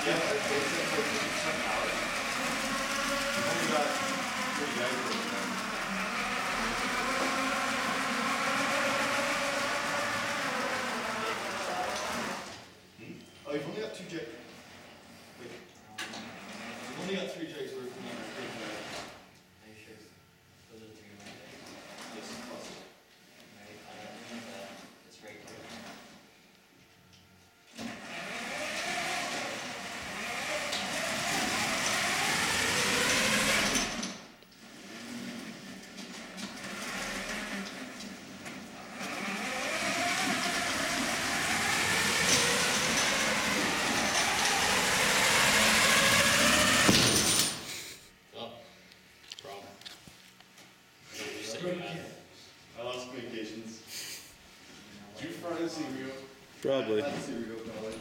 Only got working on. Oh, you've only got two J. Wait. You've only got three it. I lost communications. Do you front? Probably. I probably.